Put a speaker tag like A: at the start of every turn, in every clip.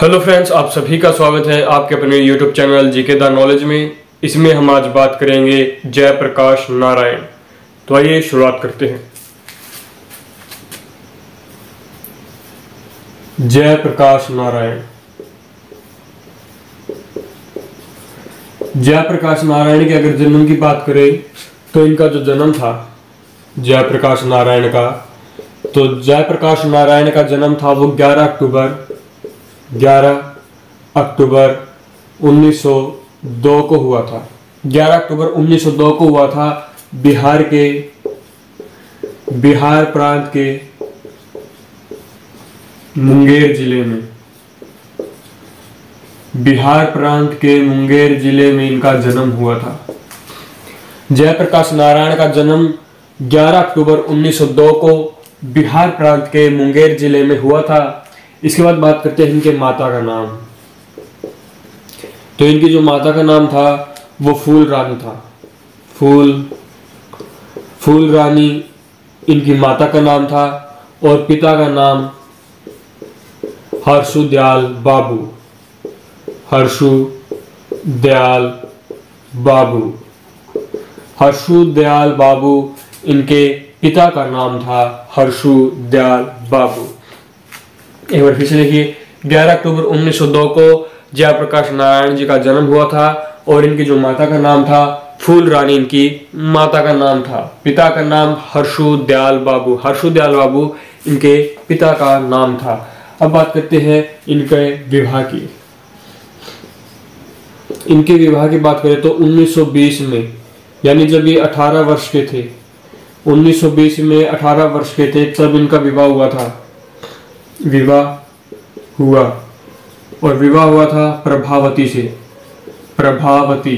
A: Hello friends आप सभी का स्वागत है आपके अपने YouTube channel GK the knowledge में। इसमें हम आज बात करेंगे जयप्रकाश नारायण। तो आइए शुरुआत करते हैं। जयप्रकाश नारायण। जयप्रकाश नारायण के अगर जन्म की बात करें तो इनका जो जन्म था, जयप्रकाश नारायण का तो जयप्रकाश नारायण का जन्म था वो 11 अक्टूबर 11 अक्टूबर 1902 को हुआ था। 11 अक्टूबर 1902 को हुआ था बिहार के, बिहार प्रांत के मुंगेर ज़िले में। बिहार प्रांत के मुंगेर ज़िले में इनका जन्म हुआ था। जयप्रकाश नारायण का जन्म 11 अक्टूबर 1902 को बिहार प्रांत के मुंगेर ज़िले में हुआ था। इसके बाद बात करते हैं इनके माता का नाम। तो इनकी जो माता का नाम था, वो फूल रानी था। फूल फूल रानी इनकी माता का नाम था और पिता का नाम हर्षु दयाल बाबू। हर्षु दयाल बाबू। हर्षु दयाल बाबू इनके पिता का नाम था हर्षु दयाल बाबू। एक बार फिर से देखिए 11 अक्टूबर 1902 को जयप्रकाश नारायण जी का जन्म हुआ था और इनकी जो माता का नाम था फूल रानी, इनकी माता का नाम था, पिता का नाम हर्षु दयाल बाबू। हर्षु दयाल बाबू इनके पिता का नाम था। अब बात करते हैं इनके विवाह की। इनके विवाह की बात करें तो 1920 में, यानी जब ये 18 वर्ष के थे 1920 में 18 वर्ष के थे, तब इनका विवाह हुआ था। विवाह हुआ। और विवाह हुआ था प्रभावती से। प्रभावती।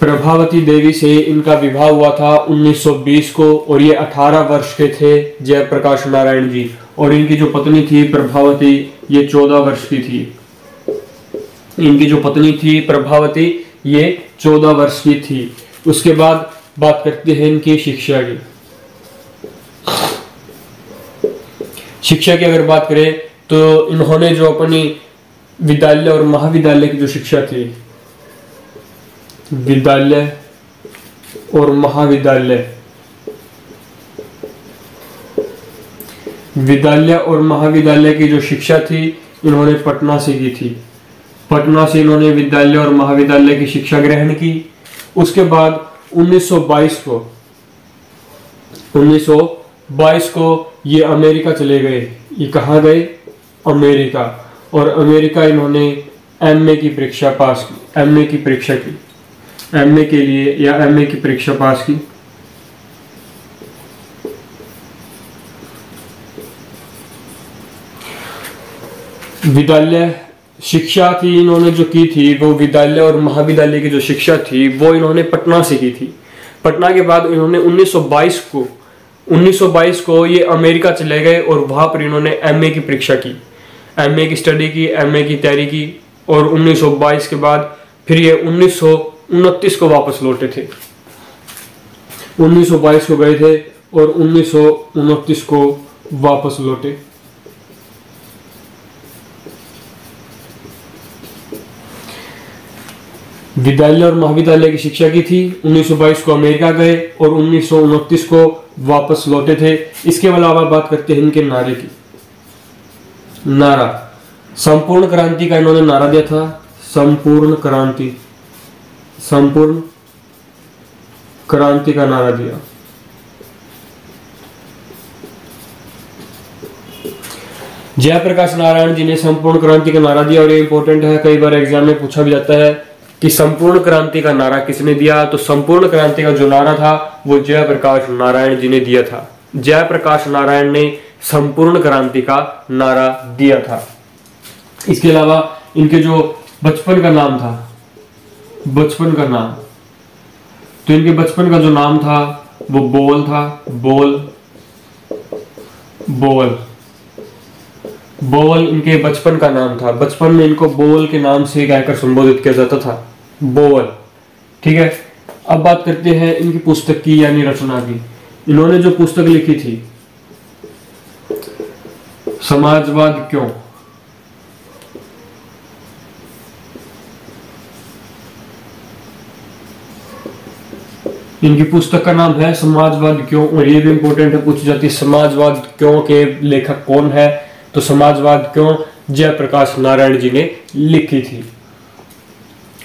A: प्रभावती देवी से इनका विवाह हुआ था 1920 को, और ये 18 वर्ष के थे जयप्रकाश नारायण जी। और इनकी जो पत्नी थी प्रभावती, ये 14 वर्ष की थी। इनकी जो पत्नी थी प्रभावती, ये 14 वर्ष की थी। उसके बाद बात करते हैं इनकी शिक्षा की। शिक्षा की अगर बात करें तो इन्होंने जो अपनी विद्यालय और महाविद्यालय की जो शिक्षा थी, विद्यालय और महाविद्यालय, विद्यालय और महाविद्यालय की जो शिक्षा थी, इन्होंने पटना से की थी। पटना से इन्होंने विद्यालय और महाविद्यालय की शिक्षा ग्रहण की। उसके बाद 1922 को 1922 को ये अमेरिका चले गए, ये कहाँ गए? अमेरिका। और अमेरिका इन्होंने एमए की परीक्षा पास की एमए की परीक्षा की। एमए के लिए या एमए की परीक्षा पास की। विद्यालय, शिक्षा थी इन्होंने जो की थी, वो विद्यालय और महाविद्यालय की जो शिक्षा थी, वो इन्होंने पटना से की थी। पटना के बाद इन्होंने 1922 को 1922 को ये अमेरिका चले गए और वहाँ पर इन्होंने एमए की परीक्षा की। एमए की स्टडी की एमए की तैयारी की और 1922 के बाद फिर ये उन्नीस सौ उनतीस को वापस लौटे थे। 1922 को गए थे और उन्नीस सौ उनतीस को वापस लौटे। विद्यालय और महाविद्यालय की शिक्षा की थी। 1922 को अमेरिका गए और उन्नीस सौ उनतीस को वापस लौटे थे। इसके अलावा बात करते हैं इनके नारे की। नारा। संपूर्ण क्रांति का इन्होंने नारा दिया था। संपूर्ण क्रांति। संपूर्ण क्रांति का नारा दिया। जयप्रकाश नारायण जी ने संपूर्ण क्रांति का नारा दिया और ये इंपॉर्टेंट है। कई बार एग्ज़ाम में पूछा भी जाता है कि संपूर्ण क्रांति का नारा किसने दिया? तो संपूर्ण क्रांति का जो नारा था, वो जयप्रकाश नारायण जी ने दिया था। जयप्रकाश नारायण ने संपूर्ण क्रांति का नारा दिया था। इसके अलावा इनके जो बचपन का नाम था, बचपन का नाम तो इनके बचपन का जो नाम था, वो बोल था, बोल बोल। बोवल इनके बचपन का नाम था। बचपन में इनको बोवल के नाम से गायकर संबोधित किया जाता था। बोवल ठीक है? अब बात करते हैं इनकी पुस्तक की, यानी रचना की। इन्होंने जो पुस्तक लिखी थी, समाजवाद क्यों? इनकी पुस्तक का नाम है, समाजवाद क्यों? और ये भी इंपोर्टेंट है, पूछी जाती है, समाजवाद क्यों के लेखक कौन है? तो समाजवाद क्यों जयप्रकाश नारायण जी ने लिखी थी?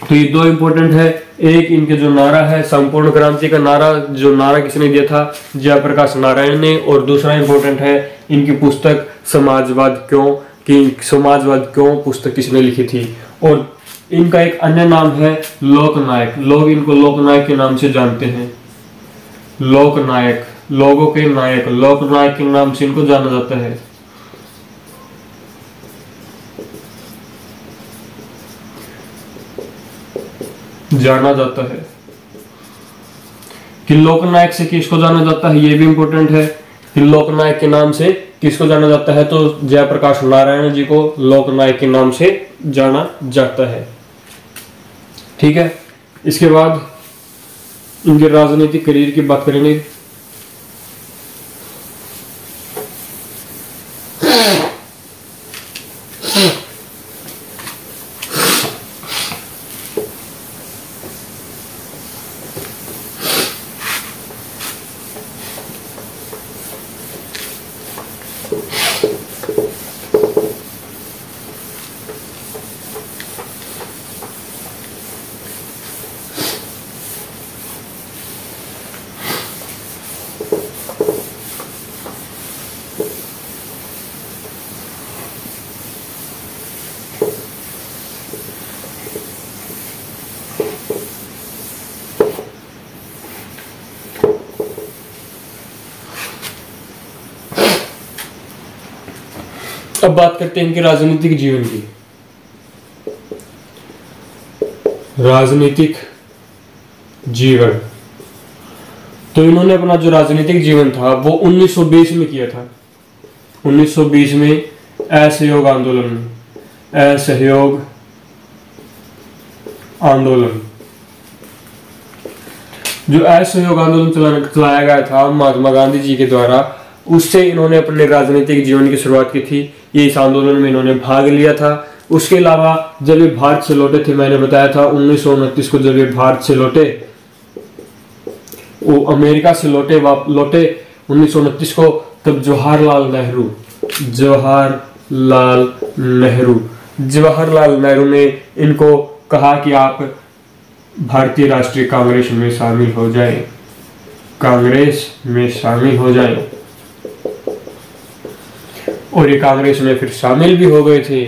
A: तो ये दो इंपॉर्टेंट है। एक, इनके जो नारा है, संपूर्ण क्रांति का नारा, जो नारा किसने दिया था? जयप्रकाश नारायण ने। और दूसरा इंपॉर्टेंट है, इनकी पुस्तक समाजवाद क्यों, कि समाजवाद क्यों पुस्तक किसने लिखी थी? और इनका एक अन्य नाम है लोकनायक लोग इनको लोकनायक के नाम से जानते हैं। लोकनायक लोगों के नायक। लोकनायक के नाम से इनको जाना जाता है। जाना जाता है। कि लोकनायक से किसको जाना जाता है, ये भी इंपॉर्टेंट है। कि लोकनायक के नाम से किसको जाना जाता है तो जयप्रकाश नारायण जी को लोकनायक के नाम से जाना जाता है। ठीक है? इसके बाद इनके राजनीतिक करियर की बात करेंगे। अब बात करते हैं इनके राजनीतिक जीवन की। राजनीतिक जीवन। तो इन्होंने अपना जो राजनीतिक जीवन था, वो 1920 में किया था। 1920 में असहयोग आंदोलन असहयोग आंदोलन। जो असहयोग आंदोलन चलाया गया था महात्मा गांधी जी के द्वारा, उससे इन्होंने अपने राजनीतिक जीवन की शुरुआत की थी। ये इस आंदोलन में इन्होंने भाग लिया था। उसके अलावा जब ये भारत से लौटे थे, मैंने बताया था, उन्नीस सौ उनतीस को जब ये भारत से लौटे, वो अमेरिका से लौटे लौटे, उन्नीस सौ उनतीस को, तब जवाहरलाल नेहरू जवाहरलाल नेहरू जवाहरलाल नेहरू ने इनको कहा कि आप भारतीय राष्ट्रीय कांग्रेस में शामिल हो जाए। कांग्रेस में शामिल हो जाए। और ये कांग्रेस में फिर शामिल भी हो गए थे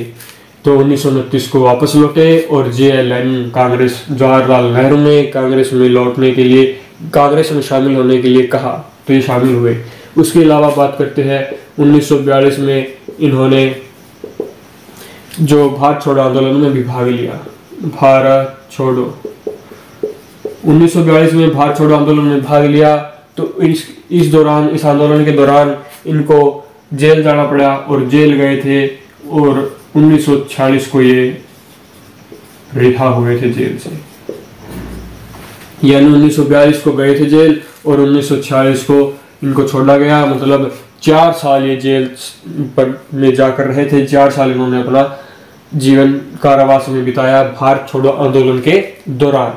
A: तो उन्नीस सौ उनतीस को वापस लौटे और जे एल कांग्रेस, जवाहरलाल नेहरू ने कांग्रेस में लौटने के लिए, कांग्रेस में शामिल होने के लिए कहा तो ये शामिल हुए। उसके अलावा बात करते हैं 1942 में इन्होंने जो भारत छोड़ो आंदोलन में भी भाग लिया। भारत छोड़ो। 1942 में भारत छोड़ो आंदोलन में भाग लिया तो इस इस दौरान, इस आंदोलन के दौरान इनको जेल जाना पड़ा और जेल गए थे और 1946 को ये रिहा हुए थे जेल से। यानी 1942 को गए थे जेल और 1946 को इनको छोड़ा गया मतलब चार साल ये जेल पर में जाकर रहे थे, चार साल इन्होंने अपना जीवन कारावास में बिताया भारत छोड़ो आंदोलन के दौरान।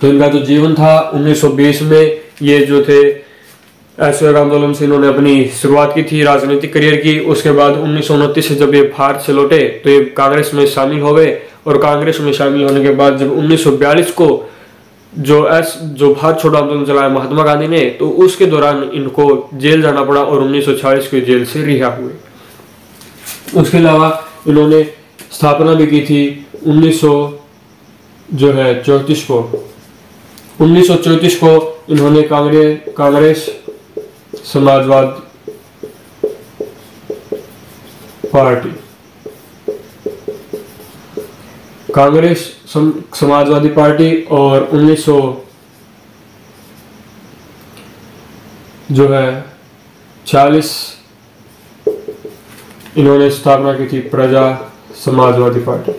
A: तो इनका जो जीवन था 1920 में ये जो थे ऐश्वर्य आंदोलन से इन्होंने अपनी शुरुआत की थी, राजनीतिक करियर की। उसके बाद उन्नीस से जब ये भारत से लौटे तो ये कांग्रेस में शामिल हो गए। और कांग्रेस में शामिल होने के बाद जब 1942 को जो एस, जो भारत छोड़ो आंदोलन चलाया महात्मा गांधी ने तो उसके दौरान इनको जेल जाना पड़ा और उन्नीस को जेल से रिहा हुए। उसके अलावा इन्होंने स्थापना भी की थी उन्नीस सौ जो है चौतीस को। उन्नीस को इन्होंने कांग्रेस कांग्रेस समाजवाद पार्टी। कांग्रेस सम, समाजवादी पार्टी और 1900 जो है 40 इन्होंने स्थापना की थी प्रजा समाजवादी पार्टी।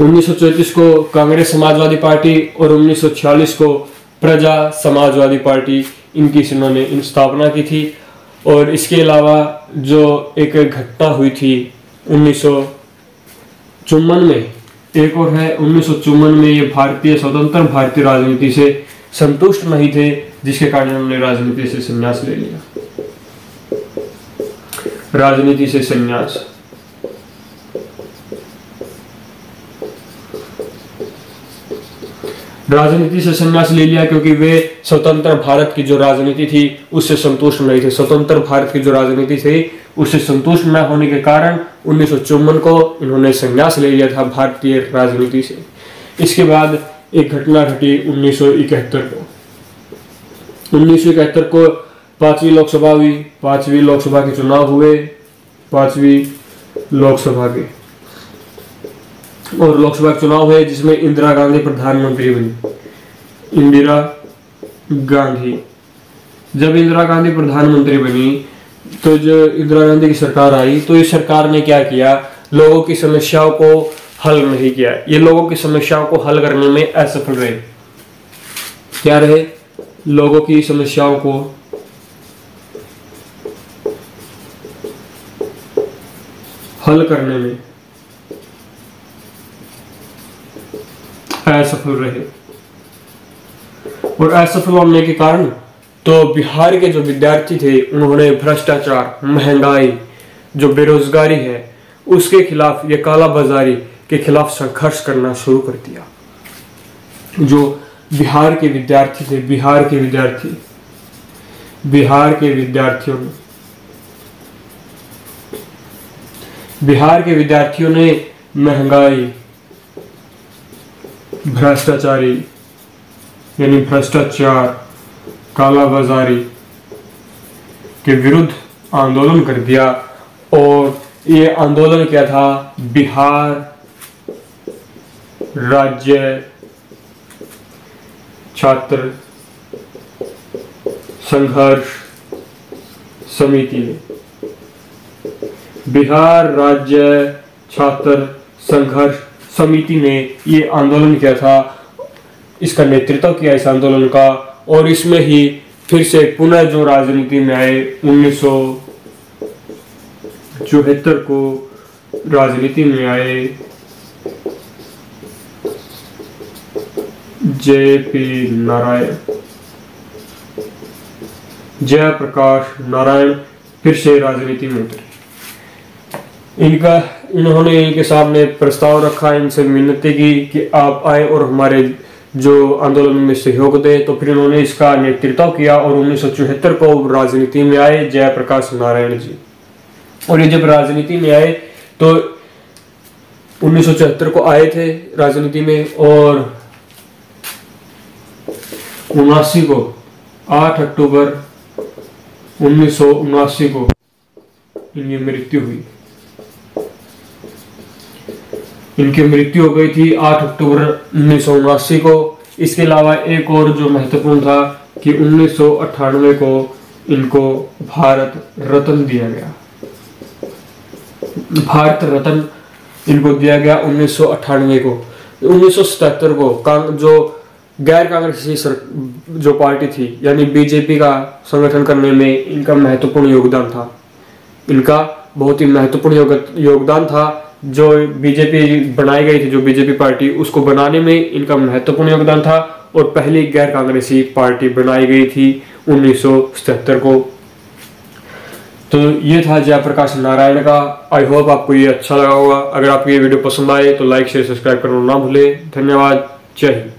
A: 1934 को कांग्रेस समाजवादी पार्टी और 1946 को प्रजा समाजवादी पार्टी, इनकी इन्होंने इन स्थापना की थी। और इसके अलावा जो एक घटना हुई थी 1900 चुम्बन में, एक और है, उन्नीस में ये भारतीय, स्वतंत्र भारतीय राजनीति से संतुष्ट नहीं थे, जिसके कारण उन्होंने राजनीति से संन्यास ले लिया। राजनीति से संन्यास। राजनीति से संन्यास ले लिया क्योंकि वे स्वतंत्र भारत की जो राजनीति थी, उससे संतुष्ट नहीं थे। स्वतंत्र भारत की जो राजनीति थी, उससे संतुष्ट न होने के कारण उन्नीस सौ चौवन को इन्होंने संन्यास ले लिया था भारतीय राजनीति से। इसके बाद एक घटना घटी उन्नीस सौ इकहत्तर को। उन्नीस सौ इकहत्तर को पांचवी लोकसभा हुई। पांचवी लोकसभा के चुनाव हुए। पांचवी लोकसभा के। और लोकसभा चुनाव हुए जिसमें इंदिरा गांधी प्रधानमंत्री बनी। इंदिरा गांधी। जब इंदिरा गांधी प्रधानमंत्री बनी तो जो इंदिरा गांधी की सरकार आई तो इस सरकार ने क्या किया? लोगों की समस्याओं को हल नहीं किया। ये लोगों की समस्याओं को हल करने में असफल रहे। क्या रहे? लोगों की समस्याओं को हल करने में। असफल रहे। और असफल होने के कारण तो बिहार के जो विद्यार्थी थे, उन्होंने भ्रष्टाचार, महँगाई, जो बेरोजगारी है, उसके खिलाफ ये काला बाजारी के खिलाफ संघर्ष करना शुरू कर दिया। जो बिहार के विद्यार्थी थे, बिहार के विद्यार्थी, बिहार के विद्यार्थियों ने, बिहार के विद्यार्थियों ने महँगाई भ्रष्टाचारी, यानी भ्रष्टाचार कालाबाजारी के विरुद्ध आंदोलन कर दिया और ये आंदोलन क्या था? बिहार राज्य छात्र संघर्ष समिति ने। बिहार राज्य छात्र संघर्ष समिति ने ये आंदोलन किया था, इसका नेतृत्व किया इस आंदोलन का, और इसमें ही फिर से पुनः जो राजनीति में आए, उन्नीस चौहत्तर को राजनीति में आए जे पी नारायण। जयप्रकाश नारायण फिर से राजनीति में उतरे। इनका इन्होंने इनके सामने प्रस्ताव रखा, इनसे मिन्नती की कि आप आए और हमारे जो आंदोलन में सहयोग दे। तो फिर इन्होंने इसका नेतृत्व किया और उन्नीस सौ चौहत्तर को राजनीति में आए जयप्रकाश नारायण जी। और ये जब राजनीति में आए तो उन्नीस सौ चौहत्तर को आए थे राजनीति में और उनासी को 8 अक्टूबर उन्नीस सौ उनासी को इनकी मृत्यु हुई। इनकी मृत्यु हो गई थी 8 अक्टूबर उन्नीस को। इसके अलावा एक और जो महत्वपूर्ण था कि उन्नीस सौ अट्ठानवे को इनको भारत रत्न दिया गया। भारत रत्न इनको दिया गया उन्नीस सौ अट्ठानवे को। उन्नीस सौ सतहत्तर को जो गैर कांग्रेसी जो पार्टी थी, यानी बीजेपी का संगठन करने में इनका महत्वपूर्ण योगदान था। इनका बहुत ही महत्वपूर्ण योगदान था। जो बीजेपी बनाई गई थी, जो बीजेपी पार्टी, उसको बनाने में इनका महत्वपूर्ण योगदान था और पहली गैर कांग्रेसी पार्टी बनाई गई थी उन्नीस को। तो ये था जयप्रकाश नारायण का। आई होप आपको ये अच्छा लगा होगा। अगर आपको ये वीडियो पसंद आए तो लाइक शेयर सब्सक्राइब करना ना भूले। धन्यवाद। जय हिंद।